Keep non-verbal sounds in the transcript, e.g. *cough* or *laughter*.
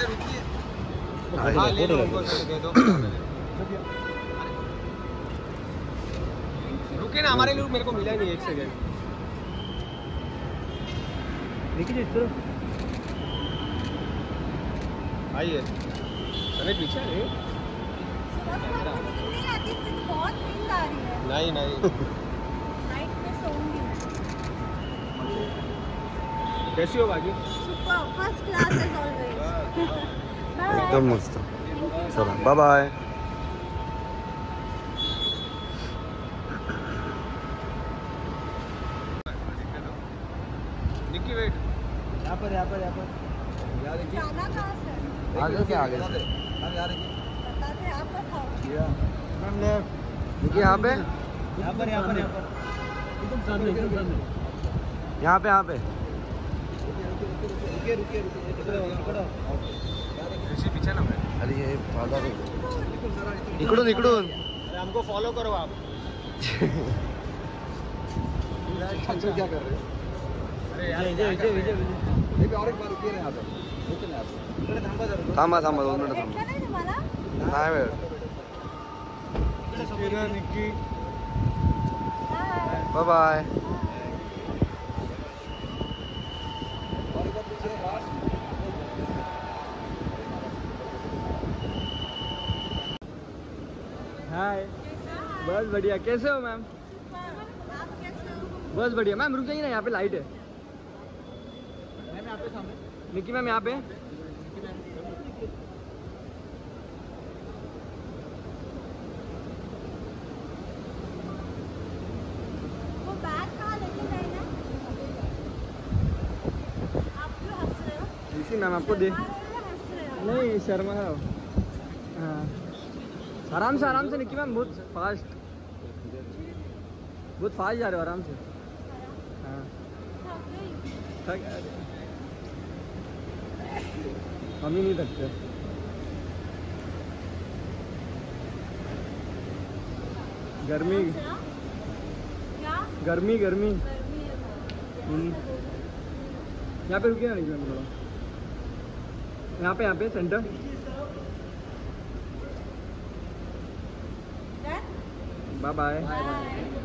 अरे रुकिए हाँ, हाँ ले लो उनको दे। दो *coughs* रुके ना हमारे लिए मेरे को मिला नहीं एक सेकंड देखिए इस तरफ़। आइए अरे पीछे नहीं मुझे तो बहुत नींद आ रही नहीं नहीं। नाइट में सोऊँगी मैं। कैसी हो बाकी? सुपर फ़र्स्ट क्लास ऑलवेज एकदम मस्त चला बाय बाय यहाँ पर यहाँ पर पर आगे से आगे से देखिए पे यहाँ पर यहाँ पर यहाँ पर एकदम सामने एकदम सामने यहाँ पे यहाँ पे रुकिए रुकिए रुकिए ऋषि पीछे मैं अरे फादर इकडून इकडून हमको फॉलो करो आप। क्या कर रहे रहे हैं? और एक बार रुकिए ना यहाँ पे। थांबा थांबा दोन मिनिटं भेटलं नाही तुम्हाला थांबा। नाही वेळ बाय बाय हाय बस बढ़िया। कैसे हो मैम बस बढ़िया। मैम रुक जाइए ना यहाँ पे लाइट है। निकी मैम यहाँ पे। वो बैग कहाँ लेके गए ना? आप क्यों हंस रहे हो? इसी मैम आपको दे नहीं शर्मा है। हाँ। आराम से आराम से निकी मैम, बहुत फास्ट बहुत फास्ट जा रहे हो, आराम से। हाँ। थक हम ही नहीं थकते। गर्मी। गर्मी गर्मी। हम्म। यहाँ पे रुकिए ना निकी मैम थोड़ा। यहाँ पे यहाँ पे centre Done? Bye bye Bye.